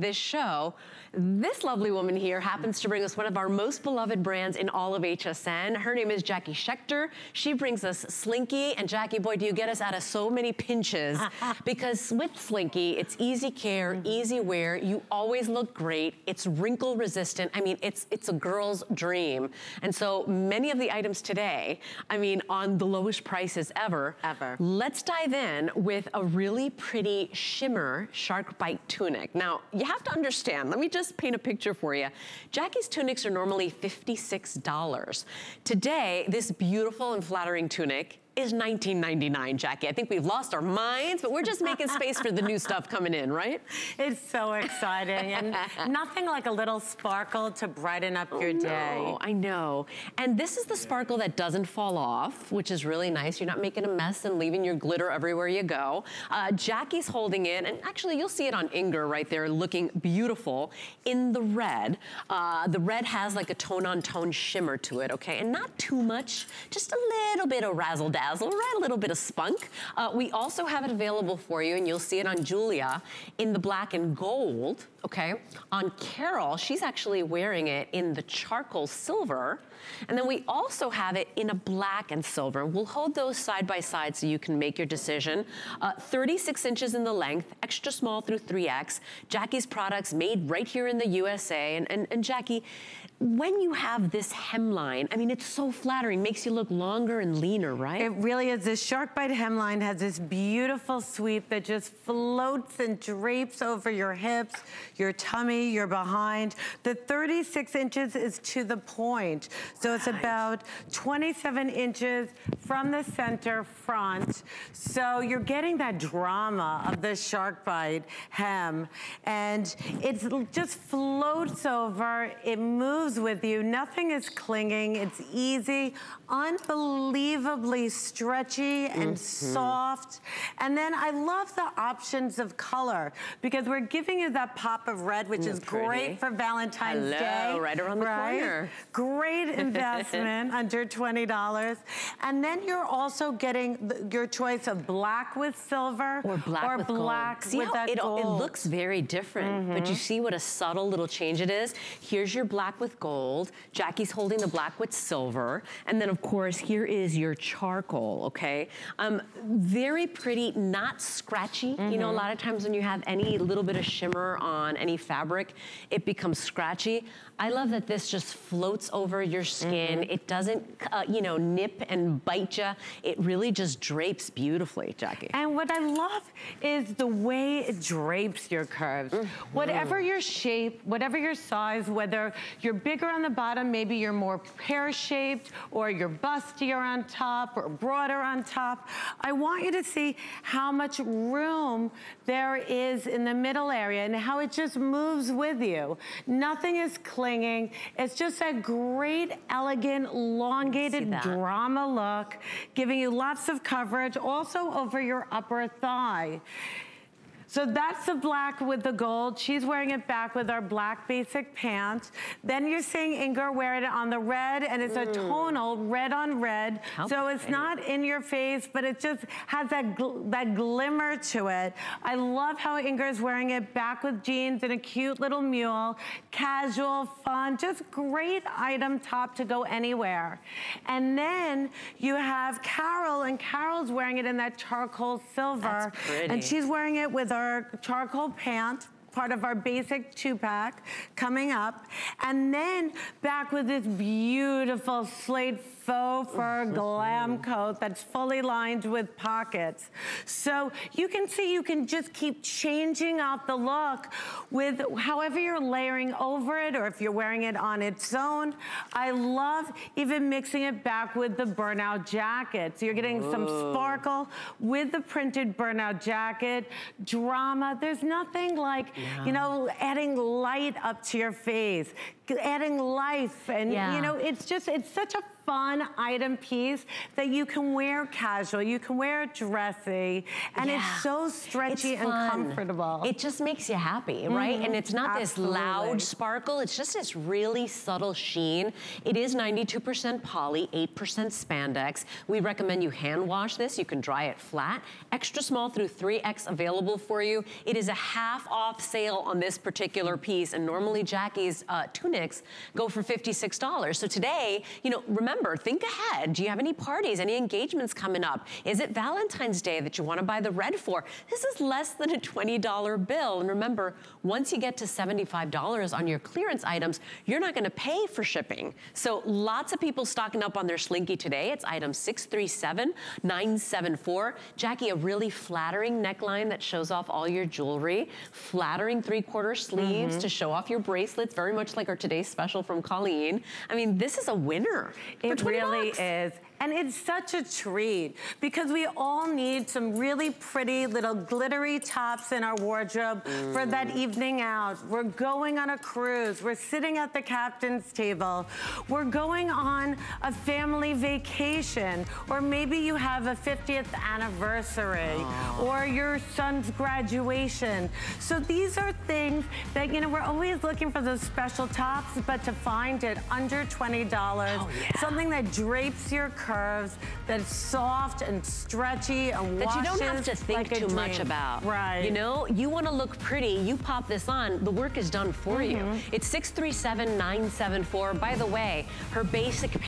this show, this lovely woman here happens to bring us one of our most beloved brands in all of HSN. Her name is Jackie Schechter. She brings us Slinky. And Jackie, boy, do you get us out of so many pinches. because with Slinky, it's easy care, mm-hmm. easy wear. You always look great. It's wrinkle resistant. I mean, it's, it's a girl's dream. And so many of the items today, I mean, on the lowest prices ever. Ever. Let's dive in with a really pretty shimmer shark bite tunic. Now, you have to understand, let me just paint a picture for you. Jackie's tunics are normally $56. Today, this beautiful and flattering tunic is $19.99, Jackie. I think we've lost our minds, but we're just making space for the new stuff coming in, right? It's so exciting. and nothing like a little sparkle to brighten up your oh, day. No, I know. And this is the sparkle that doesn't fall off, which is really nice. You're not making a mess and leaving your glitter everywhere you go. Uh, Jackie's holding it, and actually you'll see it on Inger right there looking beautiful in the red. Uh, the red has like a tone-on-tone -tone shimmer to it, okay? And not too much, just a little bit of razzle-dazzle dazzle, right? A little bit of spunk. Uh, we also have it available for you, and you'll see it on Julia in the black and gold, okay? On Carol, she's actually wearing it in the charcoal silver. And then we also have it in a black and silver. We'll hold those side by side so you can make your decision. Uh, 36 inches in the length, extra small through 3X. Jackie's products made right here in the USA. And, and, and Jackie, when you have this hemline, I mean, it's so flattering, makes you look longer and leaner, right? It really is. This shark bite hemline has this beautiful sweep that just floats and drapes over your hips, your tummy, your behind. The 36 inches is to the point. So it's about 27 inches from the center front. So you're getting that drama of the shark bite hem. And it just floats over, it moves moves with you. Nothing is clinging. It's easy, unbelievably stretchy and mm -hmm. soft. And then I love the options of color because we're giving you that pop of red, which is pretty. great for Valentine's Hello, Day. right around the right? corner. Great investment, under $20. And then you're also getting the, your choice of black with silver or black or with black gold. See with that it, gold. It looks very different, mm -hmm. but you mm-hmm. see what a subtle little change it is. Here's your black with gold. Jackie's holding the black with silver. And then of course, here is your charcoal, okay? Um, very pretty, not scratchy. Mm -hmm. You know, a mm-hmm. lot of times when you have any little bit of shimmer on any fabric, it becomes scratchy. I love that this just floats over your skin. Mm -hmm. It doesn't, uh, you know, nip and bite you. It really just drapes beautifully, Jackie. And what I love is the way it drapes your curves. Mm -hmm. Whatever your shape, whatever your size, whether you're bigger on the bottom, maybe you're more pear-shaped, or you're bustier on top, or broader on top. I want you to see how much room there is in the middle area and how it just moves with you. Nothing is clinging. It's just a great, elegant, elongated drama look, giving you lots of coverage, also over your upper thigh. So that's the black with the gold. She's wearing it back with our black basic pants. Then you're seeing Inger wear it on the red and it's mm. a tonal red on red. How so pretty. it's not in your face, but it just has that, gl that glimmer to it. I love how Inger is wearing it back with jeans and a cute little mule. Casual, fun, just great item top to go anywhere. And then you have Carol and Carol's wearing it in that charcoal silver. And she's wearing it with our our charcoal pant part of our basic two pack coming up. And then back with this beautiful slate faux oh, fur glam coat that's fully lined with pockets. So you can see you can just keep changing out the look with however you're layering over it or if you're wearing it on its own. I love even mixing it back with the burnout jacket. So you're getting Whoa. some sparkle with the printed burnout jacket, drama. There's nothing like, yeah. you know, adding light up to your face, adding life. And, yeah. you know, it's just, it's such a fun item piece that you can wear casual, you can wear dressy, and Yeah. it's so stretchy It's and comfortable. It just makes you happy, right? And it's not this loud sparkle. It's just this really subtle sheen. It is 92% poly, 8% spandex. We recommend you hand wash this. You can dry it flat. Extra small through 3X available for you. It is a half off sale on this particular piece. And normally Jackie's uh, tunics go for $56. So today, you know, remember, think ahead. Do you have any parties, any engagements coming up? Is it Valentine's Day that you want to buy the red for? This is less than a $20 bill. And remember, once you get to $75 on your clearance items, you're not going to pay for shipping. So lots of people stocking up on their Slinky today. It's item 637974. Jackie, a really flattering neckline that shows off all your jewelry, flattering three-quarter sleeves mm-hmm. to show off your bracelets, very much like our today's special from Colleen. I mean, this is a winner. It really is. And it's such a treat because we all need some really pretty little glittery tops in our wardrobe for that mm. evening out. We're going on a cruise. We're sitting at the captain's table. We're going on a family vacation. Or maybe you have a 50th anniversary ah. or your son's graduation. So these are things that, you know, we're always looking for those special tops, but to find it under $20, Oh, yeah. something that drapes your curves, that's soft and stretchy and that you don't have to think like too much about. Right. You know, you want to look pretty, you pop this on, the work is done for Mm-hmm. you. It's 637974. By the way, her basic